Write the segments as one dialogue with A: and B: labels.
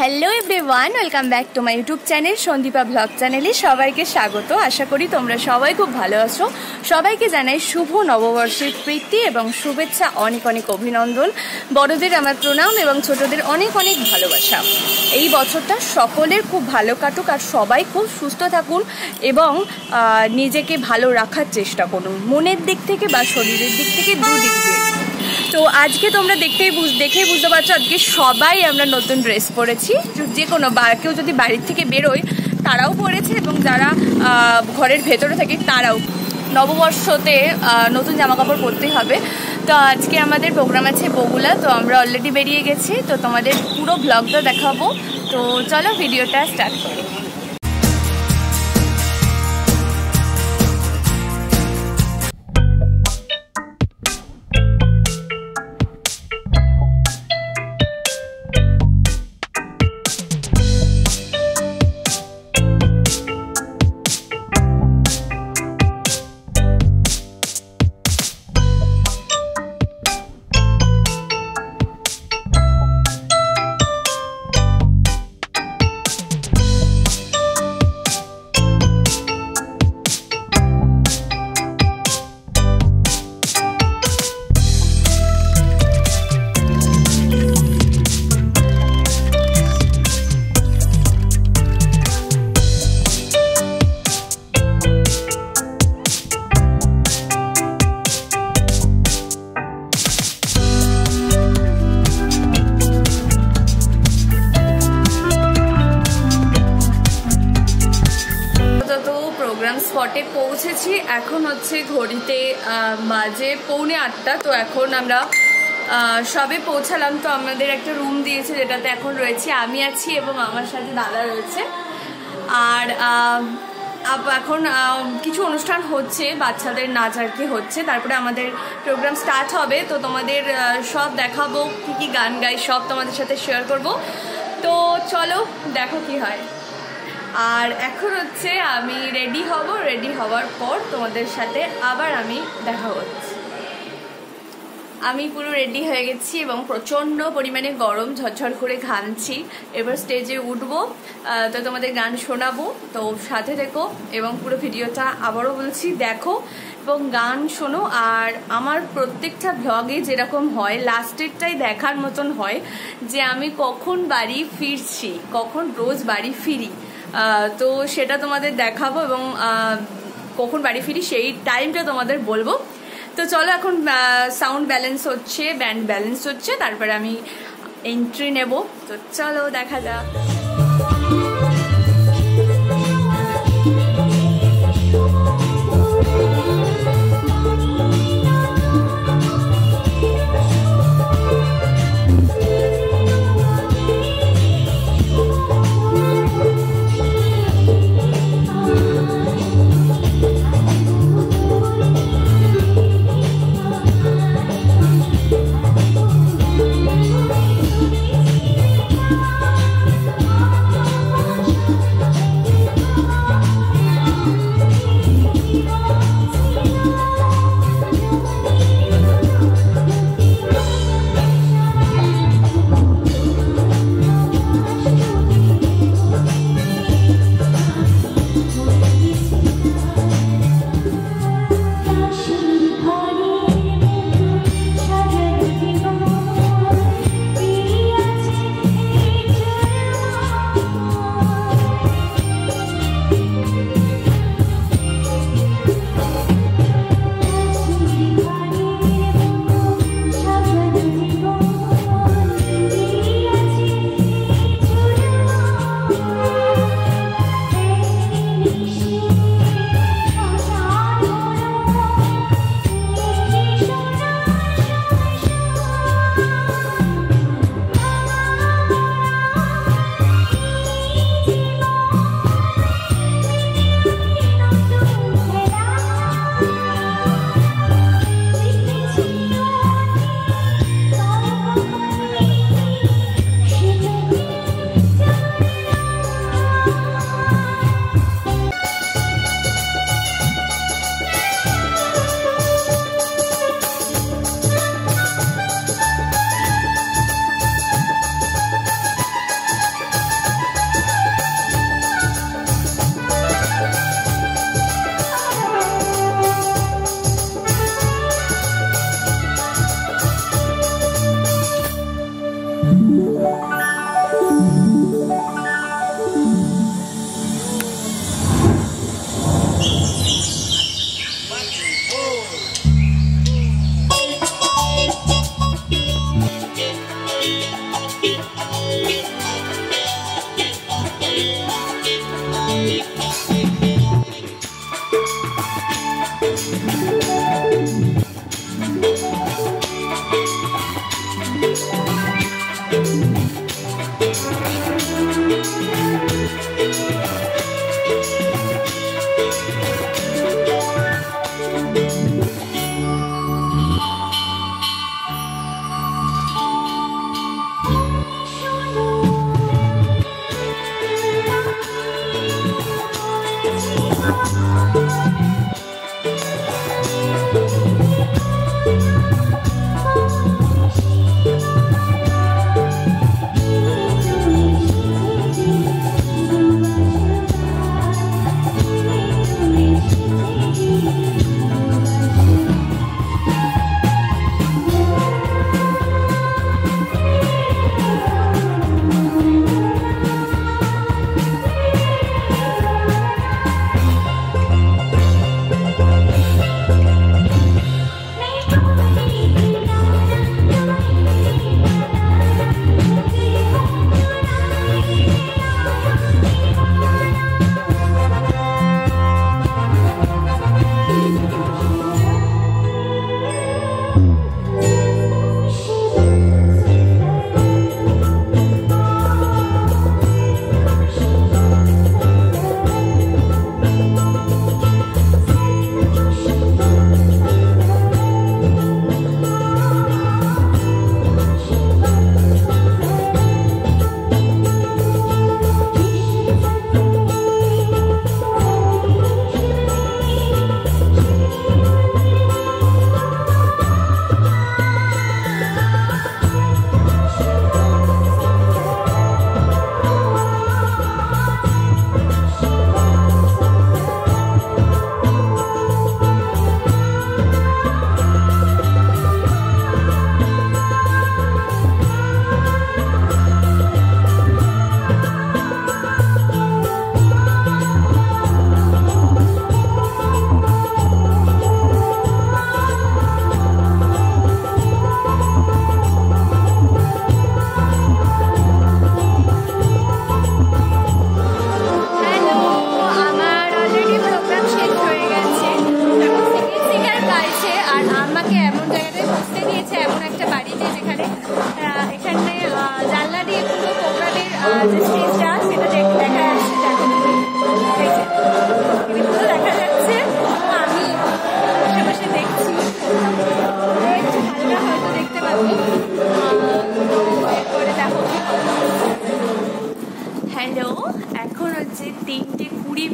A: Hello everyone welcome back to my YouTube channel Sandipa vlog চ্যানেলে সবাইকে স্বাগত। আশা করি তোমরা সবাই খুব ভালো আছো। সবাইকে জানাই শুভ নববর্ষের প্রীতি এবং শুভেচ্ছা, অনেক অনেক অভিনন্দন। বড়দের আমার প্রণাম এবং ছোটদের অনেক অনেক ভালোবাসা। এই বছরটা সকলের খুব ভালো কাটুক আর সবাই খুব সুস্থ থাকুন এবং নিজেকে ভালো রাখার চেষ্টা করুন। মনের দিক থেকে বা শরীরের দিক থেকে দুদিক দিয়ে। তো আজকে তোমরা দেখতেই বুঝ, দেখেই বুঝতে পারছ আজকে সবাই আমরা নতুন ড্রেস পরেছি। যে কোনো বা, কেউ যদি বাড়ির থেকে বেরোয়, তারাও পরেছে এবং যারা ঘরের ভেতরে থাকে, তারাও। নববর্ষতে নতুন জামা কাপড় পরতেই হবে। তো আজকে আমাদের প্রোগ্রাম আছে বগুলা তো আমরা অলরেডি বেরিয়ে গেছি। তো তোমাদের পুরো ব্লগটা দেখাবো। তো চলো ভিডিওটা স্টার্ট করি। স্পটে পৌঁছেছি, এখন হচ্ছে ঘড়িতে বাজে পৌনে আটটা, তো এখন আমরা সবে পৌঁছালাম। তো আমাদের একটা রুম দিয়েছে যেটাতে এখন রয়েছে। আমি আছি এবং আমার সাথে দাদা রয়েছে। আর এখন কিছু অনুষ্ঠান হচ্ছে, বাচ্চাদের নাচ আর কি হচ্ছে। তারপরে আমাদের প্রোগ্রাম স্টার্ট হবে। তো তোমাদের সব দেখাবো, কী কী গান গাই, সব তোমাদের সাথে শেয়ার করব। তো চলো, দেখো কি হয়। আর এখন হচ্ছে আমি রেডি হব রেডি হওয়ার পর তোমাদের সাথে আবার আমি দেখা হচ্ছে। আমি পুরো রেডি হয়ে গেছি এবং প্রচণ্ড পরিমাণে গরম ঝরঝর করে ঘামছি। এবার স্টেজে উঠবো তো তোমাদের গান শোনাবো। তো সাথে থেকো এবং পুরো ভিডিওটা আবারও বলছি, দেখো এবং গান শোনো। আর আমার প্রত্যেকটা ভ্লগে যেরকম হয় লাস্টেরটাই দেখার মতন হয় যে আমি কখন বাড়ি ফিরছি, কখন রোজ বাড়ি ফিরি। তো সেটা তোমাদের দেখাবো এবং কখন বাড়ি ফিরি সেই টাইমটা তোমাদের বলব। তো চলো এখন সাউন্ড ব্যালেন্স হচ্ছে ব্যান্ড ব্যালেন্স হচ্ছে, তারপরে আমি এন্ট্রি নেব। তো চলো দেখা যাক।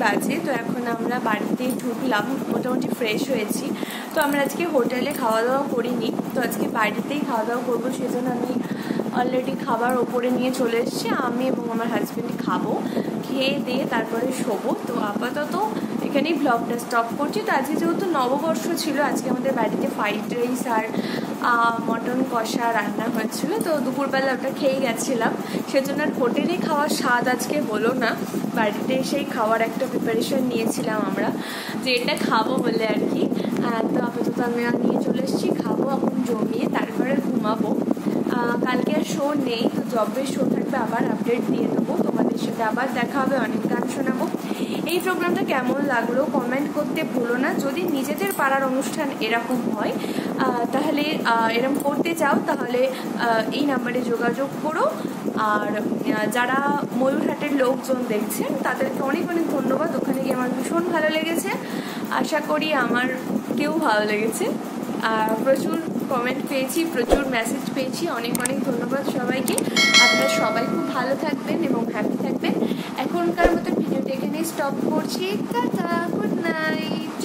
A: বাজে, তো এখন আমরা বাড়িতে ঢুকলাম, মোটামুটি ফ্রেশ হয়েছি। তো আমরা আজকে হোটেলে খাওয়া দাওয়া করিনি, তো আজকে বাড়িতেই খাওয়া দাওয়া করব, সেজন্য আমি অলরেডি খাবার ওপরে নিয়ে চলে এসেছি। আমি এবং আমার হাজব্যান্ড খাব, খেয়ে দিয়ে তারপরে শোবো। তো আপাতত এখানেই ব্লগটা স্টপ করছি। তো আজকে যেহেতু নববর্ষ ছিল, আজকে আমাদের বাড়িতে ফ্রাইড রাইস আর মটন কষা রান্না হয়েছিল। তো দুপুরবেলা ওটা খেয়ে গেছিলাম। সেজন্য আর হোটেলে খাওয়ার স্বাদ আজকে হলো না। বাড়িতে এসেই খাওয়ার একটা প্রিপারেশন নিয়েছিলাম আমরা যে এটা খাব বলে আর কি। আহ, তো আপাতত আমি নিয়ে চলে এসেছি খাব এখন জমিয়ে তারপরে ঘুমাবো। কালকে আর শো নেই তো জবের শো থাকবে আবার আপডেট দিয়ে দেবো। তোমাদের সাথে আবার দেখা হবে অনেক গান শোনাবো। এই প্রোগ্রামটা কেমন লাগল? কমেন্ট করতে ভুলো না। যদি নিজেদের পাড়ার অনুষ্ঠান এরকম হয় তাহলে এরকম করতে চাও, তাহলে এই নাম্বারে যোগাযোগ করো। আর যারা ময়ূরহাটের লোকজন দেখছেন, তাদেরকে অনেক অনেক ধন্যবাদ। ওখানে গিয়ে আমার ভীষণ ভালো লেগেছে। আশা করি আমার কেউ ভালো লেগেছে। প্রচুর কমেন্ট পেয়েছি, প্রচুর মেসেজ পেয়েছি। অনেক অনেক ধন্যবাদ সবাইকে। আপনারা সবাই খুব ভালো থাকবেন এবং হ্যাপি থাকবেন। এখনকার মতো ভিডিওটা এখানে স্টপ করছি। Tata good night